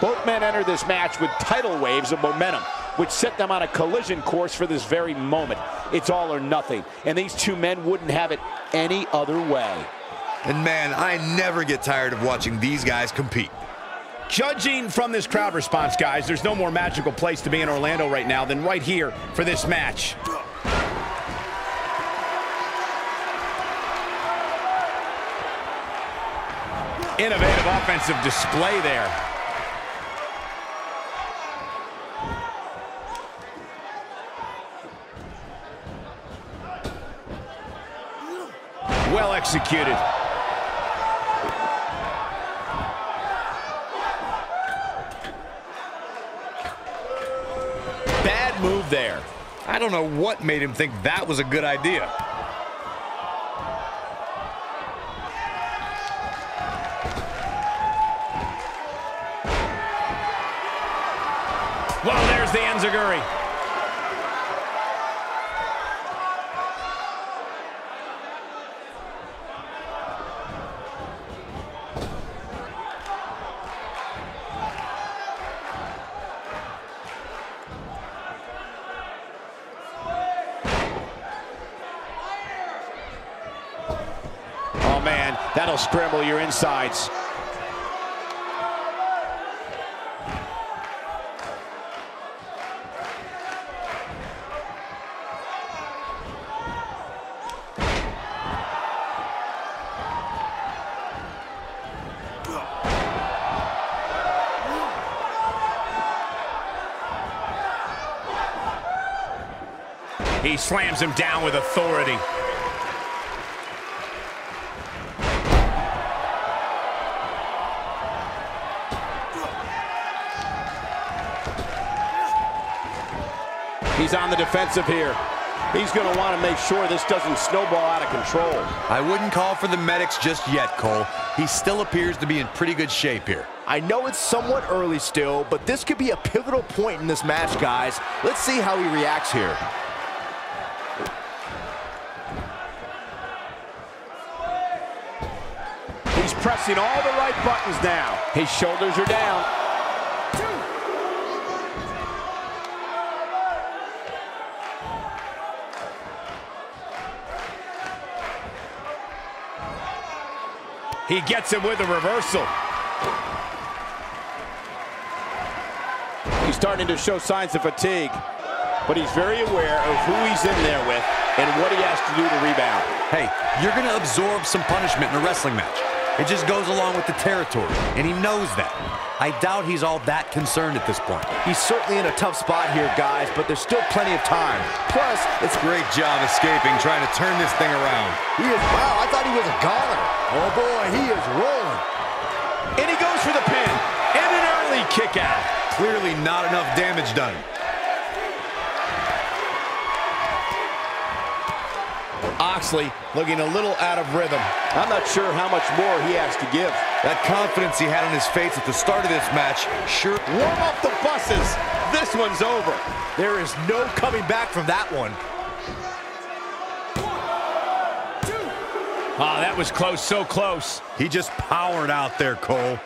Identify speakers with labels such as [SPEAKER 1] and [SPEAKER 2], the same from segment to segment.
[SPEAKER 1] Both men enter this match with tidal waves of momentum, which set them on a collision course for this very moment. It's all or nothing, and these two men wouldn't have it any other way.
[SPEAKER 2] And man, I never get tired of watching these guys compete.
[SPEAKER 3] Judging from this crowd response, guys, there's no more magical place to be in Orlando right now than right here for this match. Innovative offensive display there. Well executed. Bad move there.
[SPEAKER 2] I don't know what made him think that was a good idea.
[SPEAKER 3] That'll scramble your insides. He slams him down with authority.
[SPEAKER 1] He's on the defensive here. He's going to want to make sure this doesn't snowball out of control.
[SPEAKER 2] I wouldn't call for the medics just yet, Cole. He still appears to be in pretty good shape here.
[SPEAKER 4] I know it's somewhat early still, but this could be a pivotal point in this match, guys. Let's see how he reacts here.
[SPEAKER 1] He's pressing all the right buttons now. His shoulders are down.
[SPEAKER 3] He gets him with a reversal.
[SPEAKER 1] He's starting to show signs of fatigue, but he's very aware of who he's in there with and what he has to do to rebound.
[SPEAKER 2] Hey, you're going to absorb some punishment in a wrestling match. It just goes along with the territory, and he knows that. I doubt he's all that concerned at this point.
[SPEAKER 4] He's certainly in a tough spot here, guys, but there's still plenty of time. Plus, it's
[SPEAKER 2] Great job escaping, trying to turn this thing around.
[SPEAKER 4] he is, wow, I thought he was a goner. Oh boy, he is rolling.
[SPEAKER 3] And he goes for the pin. And an early kick out.
[SPEAKER 2] Clearly not enough damage done.
[SPEAKER 3] Oxley looking a little out of rhythm.
[SPEAKER 1] I'm not sure how much more he has to give.
[SPEAKER 2] That confidence he had on his face at the start of this match sure...
[SPEAKER 1] Warm up the buses. This one's over.
[SPEAKER 4] There is no coming back from that one.
[SPEAKER 3] Oh, that was close, so close.
[SPEAKER 2] He just powered out there, Cole.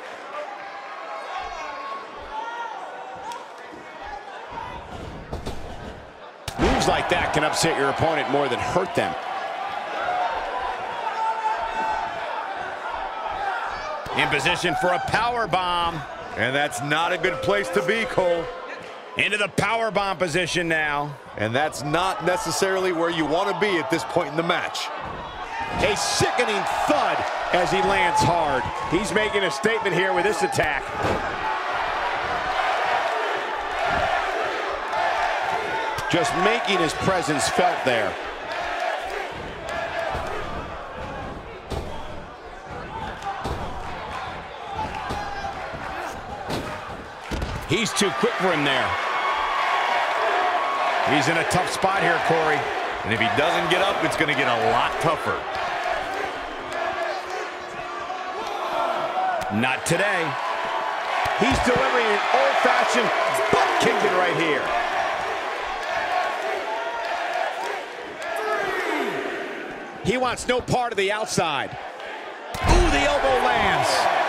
[SPEAKER 1] Moves like that can upset your opponent more than hurt them.
[SPEAKER 3] In position for a power bomb.
[SPEAKER 2] And that's not a good place to be, Cole.
[SPEAKER 3] Into the power bomb position now.
[SPEAKER 2] And that's not necessarily where you want to be at this point in the match.
[SPEAKER 1] A sickening thud as he lands hard. He's making a statement here with this attack. Just making his presence felt there.
[SPEAKER 3] He's too quick for him there. He's in a tough spot here, Corey.
[SPEAKER 2] And if he doesn't get up, it's going to get a lot tougher.
[SPEAKER 3] Not today.
[SPEAKER 1] He's delivering an old-fashioned butt kicking right here.
[SPEAKER 3] He wants no part of the outside. Ooh, the elbow lands.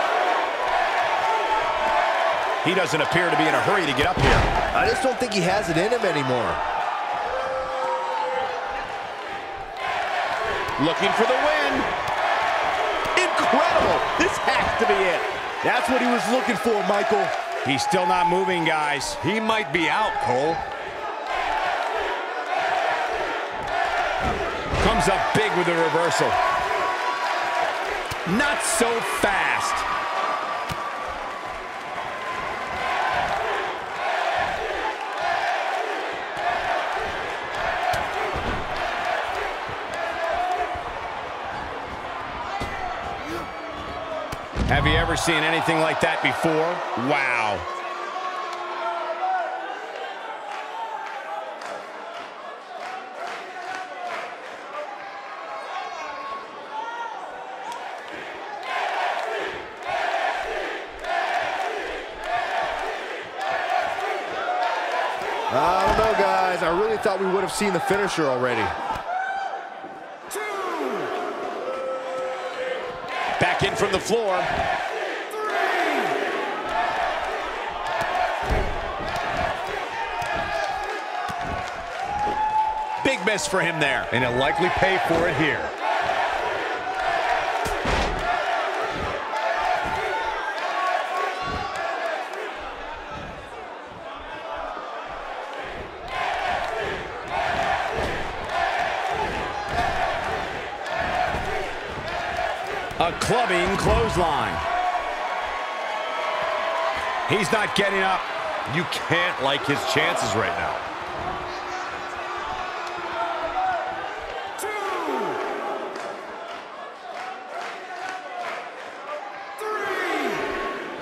[SPEAKER 3] He doesn't appear to be in a hurry to get up here.
[SPEAKER 4] I just don't think he has it in him anymore.
[SPEAKER 1] Looking for the win. Incredible. This has to be it.
[SPEAKER 4] That's what he was looking for, Michael.
[SPEAKER 3] He's still not moving, guys.
[SPEAKER 2] He might be out, Cole.
[SPEAKER 3] Comes up big with a reversal. Not so fast. You seen anything like that before? Wow.
[SPEAKER 4] I don't know, guys. I really thought we would have seen the finisher already.
[SPEAKER 1] Back in from the floor.
[SPEAKER 3] Big miss for him there.
[SPEAKER 2] And he'll likely pay for it here.
[SPEAKER 3] A clubbing clothesline. He's not getting up.
[SPEAKER 2] You can't like his chances right now.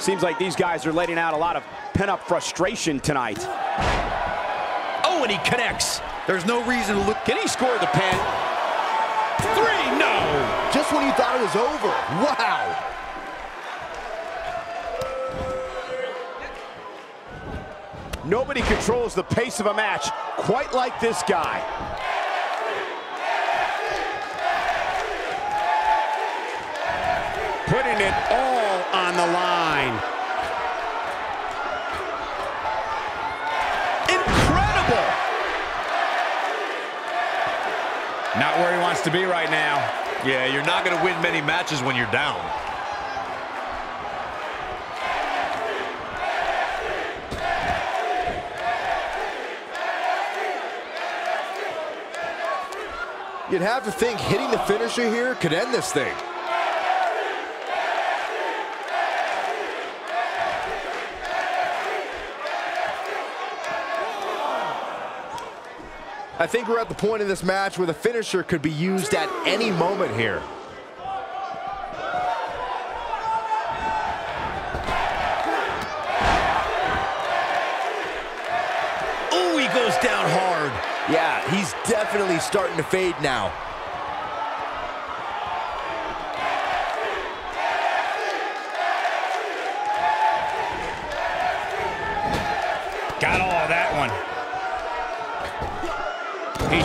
[SPEAKER 1] Seems like these guys are letting out a lot of pent-up frustration tonight.
[SPEAKER 3] Oh, and he connects.
[SPEAKER 2] There's no reason to look.
[SPEAKER 1] Can he score the pin?
[SPEAKER 3] Three, no.
[SPEAKER 4] Just when you thought it was over. Wow.
[SPEAKER 1] Nobody controls the pace of a match quite like this guy.
[SPEAKER 3] Putting it all on the line. Incredible. Not where he wants to be right now.
[SPEAKER 2] Yeah, you're not going to win many matches when you're down.
[SPEAKER 4] You'd have to think hitting the finisher here could end this thing. I think we're at the point in this match where the finisher could be used at any moment here.
[SPEAKER 3] Ooh, he goes down hard.
[SPEAKER 4] Yeah, he's definitely starting to fade now.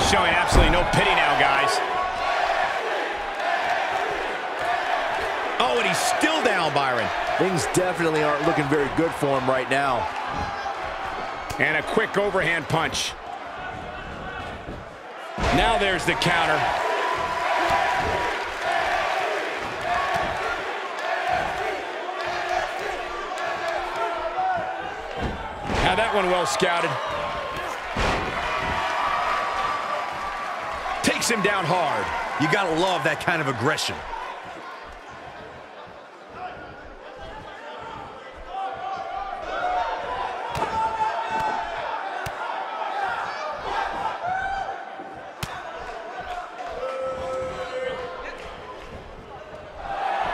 [SPEAKER 3] Showing absolutely no pity now, guys. Oh, and he's still down, Byron.
[SPEAKER 4] Things definitely aren't looking very good for him right now.
[SPEAKER 3] And a quick overhand punch. Now there's the counter. Now that one well scouted. Takes him down hard.
[SPEAKER 2] You got to love that kind of aggression.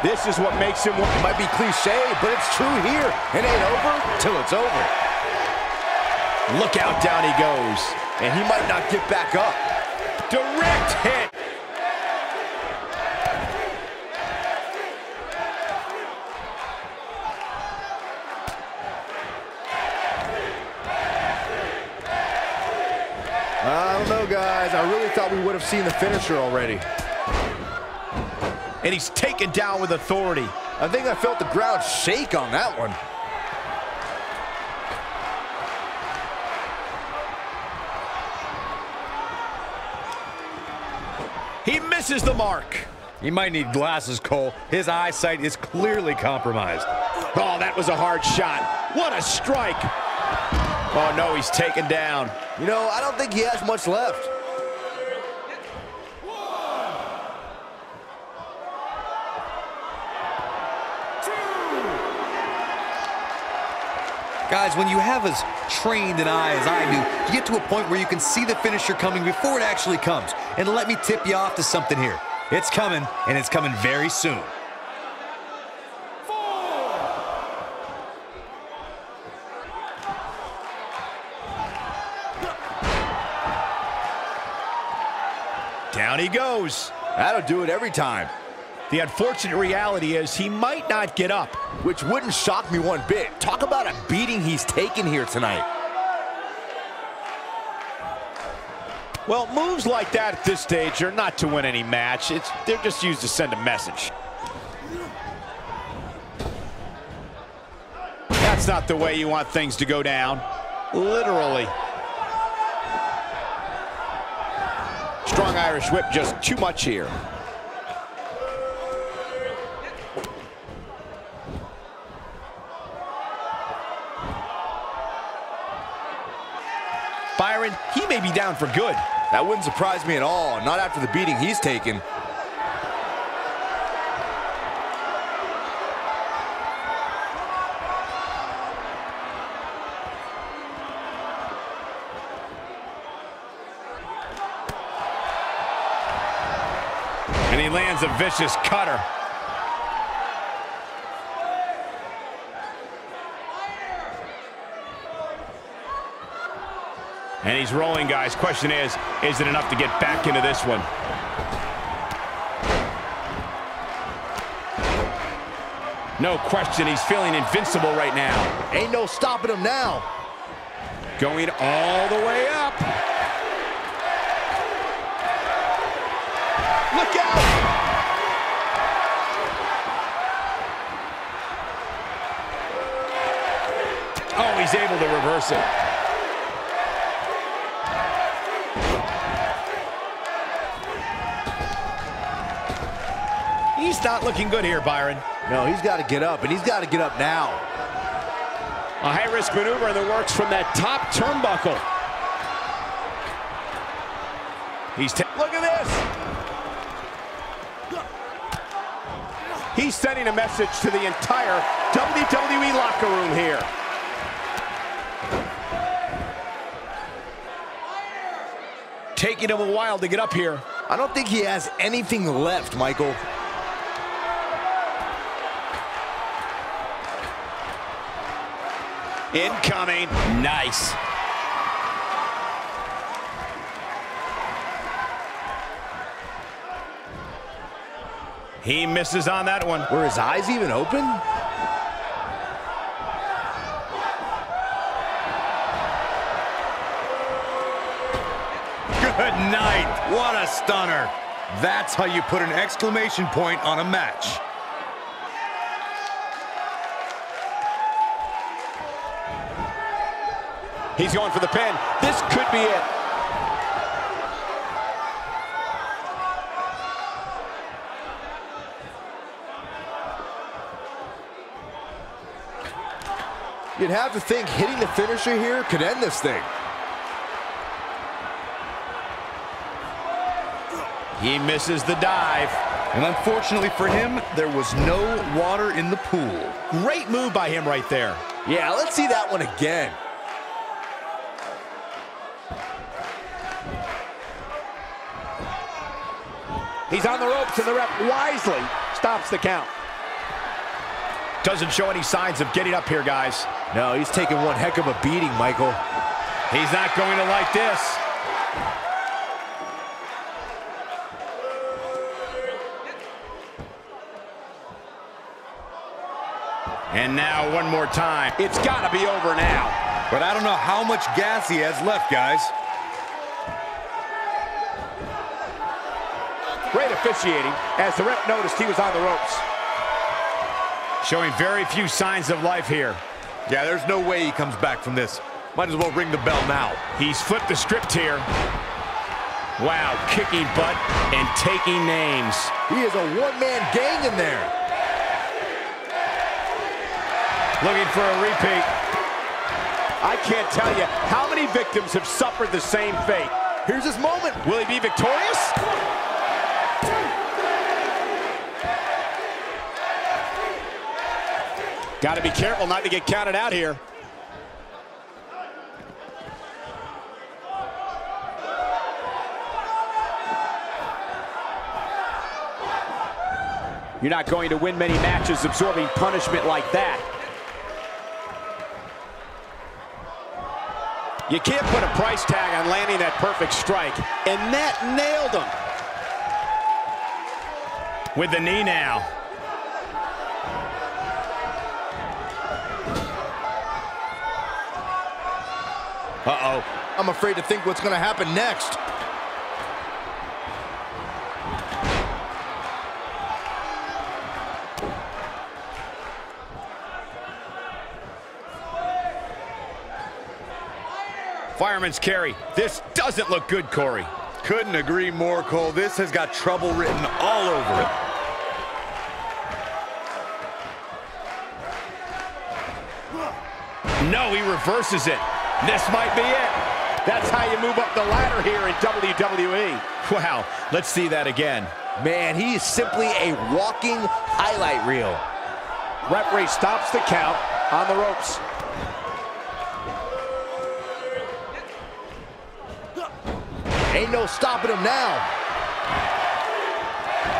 [SPEAKER 1] This is what makes him
[SPEAKER 4] It might be cliche, but it's true here. It ain't over till it's over.
[SPEAKER 3] Look out, down he goes.
[SPEAKER 4] And he might not get back up.
[SPEAKER 3] Direct hit.
[SPEAKER 4] I don't know, guys. I really thought we would have seen the finisher already.
[SPEAKER 3] And he's taken down with authority.
[SPEAKER 4] I think I felt the ground shake on that one.
[SPEAKER 3] Misses the mark.
[SPEAKER 2] He might need glasses, Cole. His eyesight is clearly compromised.
[SPEAKER 3] Oh, that was a hard shot. What a strike. Oh, no, he's taken down.
[SPEAKER 4] You know, I don't think he has much left.
[SPEAKER 2] Guys, when you have as trained an eye as I do, you get to a point where you can see the finisher coming before it actually comes. And let me tip you off to something here. It's coming, and it's coming very soon.
[SPEAKER 3] Down he goes.
[SPEAKER 4] That'll do it every time.
[SPEAKER 3] The unfortunate reality is he might not get up.
[SPEAKER 4] Which wouldn't shock me one bit. Talk about a beating he's taken here tonight.
[SPEAKER 1] Well, moves like that at this stage are not to win any match. It's They're just used to send a message.
[SPEAKER 3] That's not the way you want things to go down. Literally. Strong Irish whip, just too much here. Be down for good.
[SPEAKER 4] That wouldn't surprise me at all, not after the beating he's taken.
[SPEAKER 3] And he lands a vicious cutter. And he's rolling, guys. Question is, is it enough to get back into this one? No question, he's feeling invincible right now.
[SPEAKER 4] Ain't no stopping him now.
[SPEAKER 3] Going all the way up. Look out! Oh, he's able to reverse it. Not looking good here, Byron.
[SPEAKER 4] No, he's got to get up, and he's got to get up now.
[SPEAKER 1] A high-risk maneuver in the works from that top turnbuckle.
[SPEAKER 3] He's look at this. He's sending a message to the entire WWE locker room here. Taking him a while to get up here.
[SPEAKER 4] I don't think he has anything left, Michael.
[SPEAKER 3] Incoming. Nice. He misses on that one.
[SPEAKER 4] Were his eyes even open?
[SPEAKER 2] Good night. What a stunner. That's how you put an exclamation point on a match.
[SPEAKER 1] He's going for the pin. This could be it.
[SPEAKER 4] You'd have to think hitting the finisher here could end this thing.
[SPEAKER 3] He misses the dive.
[SPEAKER 2] And unfortunately for him, there was no water in the pool.
[SPEAKER 3] Great move by him right there.
[SPEAKER 4] Yeah, let's see that one again.
[SPEAKER 1] He's on the ropes, and the ref wisely stops the count.
[SPEAKER 3] Doesn't show any signs of getting up here, guys.
[SPEAKER 4] No, he's taking one heck of a beating, Michael.
[SPEAKER 3] He's not going to like this. And now one more time.
[SPEAKER 1] It's got to be over now.
[SPEAKER 2] But I don't know how much gas he has left, guys.
[SPEAKER 1] Great officiating as the ref noticed he was on the ropes.
[SPEAKER 3] Showing very few signs of life here.
[SPEAKER 2] Yeah, there's no way he comes back from this. Might as well ring the bell now.
[SPEAKER 3] He's flipped the script here.
[SPEAKER 5] Wow, kicking butt and taking names.
[SPEAKER 4] He is a one-man gang in there.
[SPEAKER 5] Looking for a repeat.
[SPEAKER 3] I can't tell you how many victims have suffered the same fate.
[SPEAKER 4] Here's his moment.
[SPEAKER 3] Will he be victorious? Got to be careful not to get counted out here. You're not going to win many matches absorbing punishment like that. You can't put a price tag on landing that perfect strike. And that nailed him.
[SPEAKER 5] With the knee now. Uh-oh.
[SPEAKER 4] I'm afraid to think what's going to happen next.
[SPEAKER 5] Fireman's carry. This doesn't look good, Corey.
[SPEAKER 2] Couldn't agree more, Cole. This has got trouble written all over it.
[SPEAKER 5] No, he reverses it. This might be it.
[SPEAKER 3] That's how you move up the ladder here in WWE.
[SPEAKER 5] Wow, let's see that again.
[SPEAKER 4] Man, he is simply a walking highlight reel.
[SPEAKER 3] Referee stops the count on the ropes.
[SPEAKER 4] Ain't no stopping him now.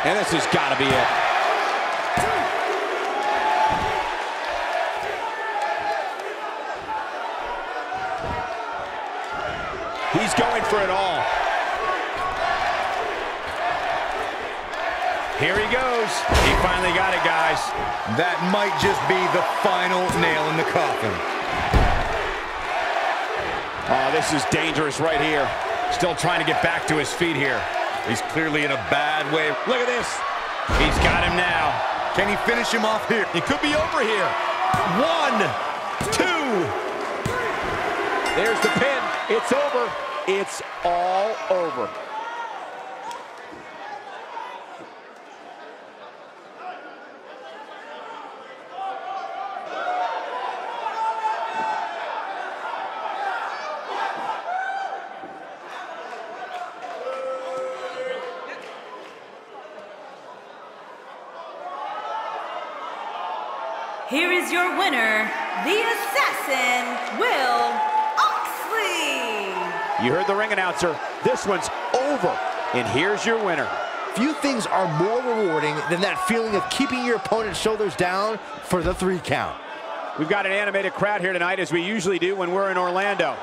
[SPEAKER 3] And this has got to be it. He's going for it all.
[SPEAKER 5] Here he goes. He finally got it, guys.
[SPEAKER 2] That might just be the final nail in the coffin.
[SPEAKER 3] Oh, this is dangerous right here.
[SPEAKER 5] Still trying to get back to his feet here.
[SPEAKER 2] He's clearly in a bad way.
[SPEAKER 3] Look at this.
[SPEAKER 5] He's got him now.
[SPEAKER 2] Can he finish him off here?
[SPEAKER 3] It could be over here.
[SPEAKER 5] One, two.
[SPEAKER 3] There's the pin. It's over. It's all over.
[SPEAKER 6] Here is your winner, the Assassin, Will.
[SPEAKER 3] You heard the ring announcer. This one's over. And here's your winner.
[SPEAKER 4] Few things are more rewarding than that feeling of keeping your opponent's shoulders down for the three count.
[SPEAKER 3] We've got an animated crowd here tonight, as we usually do when we're in Orlando.